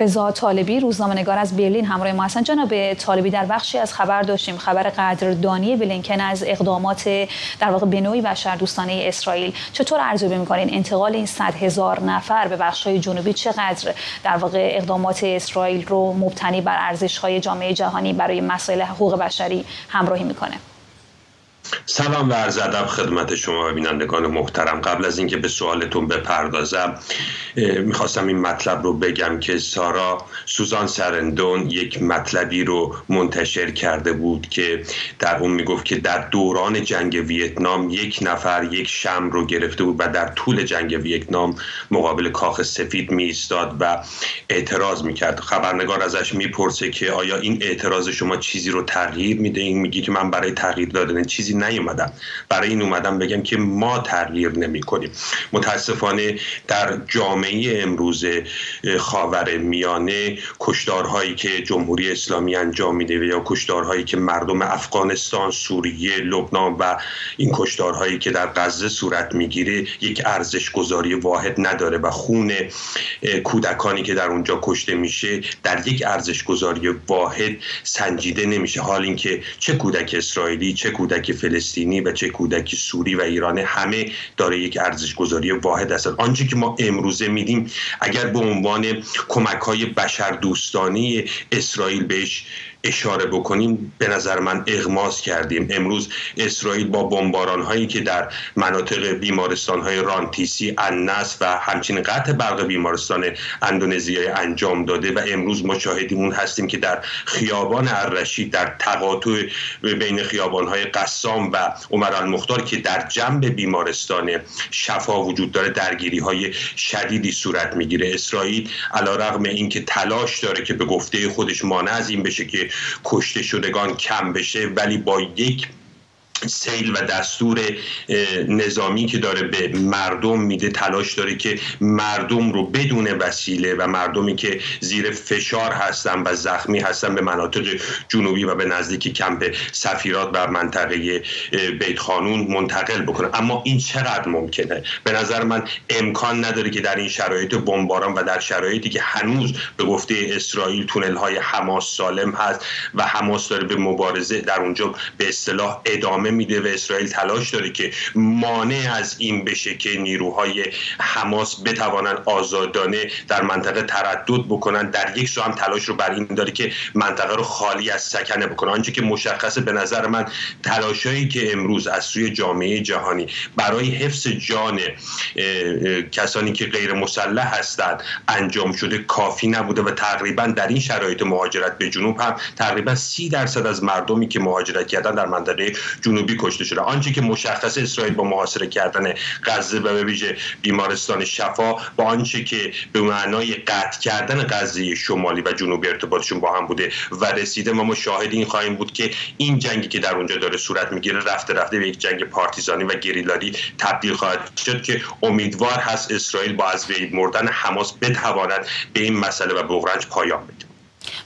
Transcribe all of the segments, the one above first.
رضا طالبی روزنامه‌نگار از برلین. همراه ما هستن. جناب طالبی در بخشی از خبر داشتیم. خبر قدردانی بلینکن از اقدامات در واقع به نوعی دوستانه اسرائیل. چطور ارزیابی می‌کنین؟ انتقال این صد هزار نفر به بخش‌های جنوبی چقدر در واقع اقدامات اسرائیل رو مبتنی بر ارزش‌های جامعه جهانی برای مسائل حقوق بشری همراهی می‌کنه؟ سلام و عرض ادب خدمت شما بینندگان محترم. قبل از اینکه به سوالتون بپردازم می‌خواستم این مطلب رو بگم که سارا سوزان سرندون یک مطلبی رو منتشر کرده بود که در اون می‌گفت که در دوران جنگ ویتنام یک نفر یک شم رو گرفته بود و در طول جنگ ویتنام مقابل کاخ سفید می ایستاد و اعتراض می‌کرد. خبرنگار ازش می‌پرسه که آیا این اعتراض شما چیزی رو تغییر میده؟ این میگی که من برای تغییر دادن چیزی نیومدم برای این اومدم بگم که ما تغییر نمی کنیم متاسفانه در جامعه امروز خاور میانه کشدارهایی که جمهوری اسلامی انجام میده یا کشدارهایی که مردم افغانستان سوریه لبنان و این کشدارهایی که در غزه صورت می‌گیره یک ارزش گذاری واحد نداره و خون کودکانی که در اونجا کشته میشه در یک ارزش گذاری واحد سنجیده نمیشه. حال اینکه چه کودک اسرائیلی چه کودک فلسطینی و چه کودکی سوری و ایرانی همه داره یک ارزش گذاری واحد هستن آنچه که ما امروزه میدیم اگر به عنوان کمک های بشر دوستانی اسرائیل بهش اشاره بکنیم به نظر من اغماس کردیم. امروز اسرائیل با بمباران هایی که در مناطق بیمارستان های رانتیسی انس و همچنین قطع برق بیمارستان اندونزیای انجام داده و امروز اون هستیم که در خیابان الرشید در تقاطع بین خیابان های قسام و عمر المختار که در جنب بیمارستان شفا وجود داره درگیری های شدیدی صورت می‌گیره. اسرائیل علا رغم اینکه تلاش داره که به گفته خودش مانع از این بشه که کشته شدگان کم بشه ولی با یک سیل و دستور نظامی که داره به مردم میده تلاش داره که مردم رو بدون وسیله و مردمی که زیر فشار هستن و زخمی هستن به مناطق جنوبی و به نزدیک کمپ سفیرات و منطقه بیت خانون منتقل بکنه اما این چقدر ممکنه؟ به نظر من امکان نداره که در این شرایط بمباران و در شرایطی که هنوز به گفته اسرائیل تونل های حماس سالم هست و حماس داره به مبارزه در اونجا به اصطلاح ادامه میده و اسرائیل تلاش داره که مانع از این بشه که نیروهای حماس بتوانند آزادانه در منطقه تردد بکنن در یک سو هم تلاش رو بر این داره که منطقه رو خالی از سکنه بکنه. آنچه که مشخصه به نظر من تلاشایی که امروز از سوی جامعه جهانی برای حفظ جان کسانی که غیر مسلح هستند انجام شده کافی نبوده و تقریبا در این شرایط مهاجرت به جنوب هم تقریبا سی درصد از مردمی که مهاجرت کردن در منطقه جنوب جنوبی کشته شده. آنچه که مشخص اسرائیل با محاصره کردن غزه و به ویژه بیمارستان شفا با آنچه که به معنای قطع کردن غزه شمالی و جنوبی ارتباطشون با هم بوده و رسیده. ما شاهد این خواهیم بود که این جنگی که در اونجا داره صورت می‌گیره رفته رفته به یک جنگ پارتیزانی و گریلاری تبدیل خواهد شد که امیدوار هست اسرائیل با از مردن حماس بتواند به این مسئله و بغرنج پایان بده.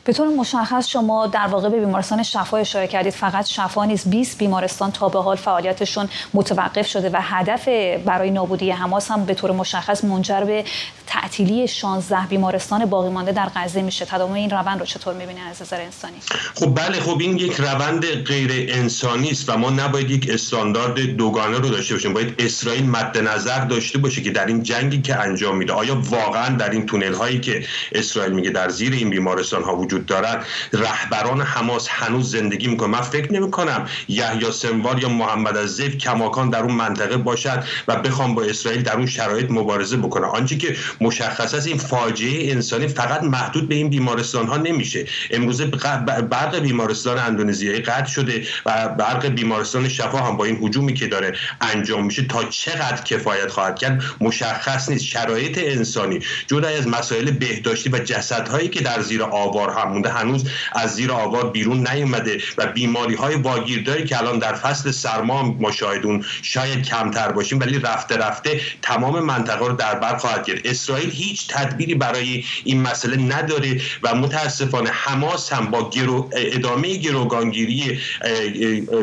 به طور مشخص شما در واقع به بیمارستان شفا اشاره کردید. فقط شفا نیست. 20 بیمارستان تا به حال فعالیتشون متوقف شده و هدف برای نابودی حماس هم به طور مشخص منجر به تعطیلی 16 بیمارستان باقی مانده در غزه میشه. تداوم این روند رو چطور می‌بینید از نظر انسانی؟ خب بله خب این یک روند غیر انسانی است و ما نباید یک استاندارد دوگانه رو داشته باشیم. باید اسرائیل مد نظر داشته باشه که در این جنگی که انجام میده آیا واقعا در این تونل هایی که اسرائیل میگه در زیر این بیمارستان ها وجود دارد. رهبران حماس هنوز زندگی می‌کنه من فکر نمی کنم یحیی سنوار یا محمد از زیف کماکان در اون منطقه باشد و بخوام با اسرائیل در اون شرایط مبارزه بکنه. آنچه که مشخص است این فاجعه انسانی فقط محدود به این بیمارستان ها نمیشه. امروزه برق بیمارستان اندونزیایی قطع شده و برق بیمارستان شفا هم با این هجومی که داره انجام میشه تا چقدر کفایت خواهد کرد مشخص نیست. شرایط انسانی جدا از مسائل بهداشتی و جسدهایی که در زیر آوار مونده هنوز از زیر آوار بیرون نیومده و بیماری های واگیرداری که الان در فصل سرما مشاهدون شاید کمتر باشیم ولی رفته رفته تمام منطقه رو در بر خواهد گرفت. اسرائیل هیچ تدبیری برای این مسئله نداره و متاسفانه حماس هم با گرو ادامه گروگانگیری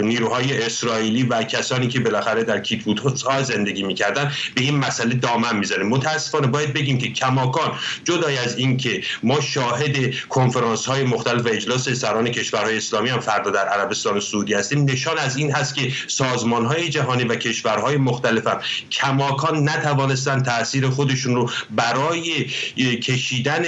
نیروهای اسرائیلی و کسانی که بالاخره در کیتوتها زندگی می‌کردن به این مسئله دامن می‌زنه. متاسفانه باید بگیم که کماکان جدای از اینکه ما شاهد کنفرانس های مختلف و اجلاس سران کشورهای اسلامی هم فردا در عربستان سعودی هستیم. نشان از این هست که سازمان های جهانی و کشورهای مختلف هم کماکان نتوانستن تاثیر خودشون رو برای کشیدن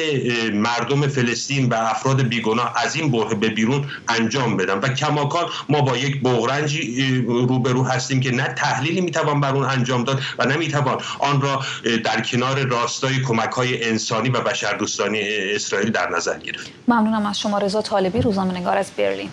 مردم فلسطین و افراد بیگناه از این بره به بیرون انجام بدن. و کماکان ما با یک بغرنجی روبرو هستیم که نه تحلیلی می‌توان بر اون انجام داد و نمی‌توان آن را در کنار راستای کمک های انسانی و بشردوستانی اسرائیل در نظر گرفت. ممنونم از شما رضا طالبی روزنامه‌نگار از برلین.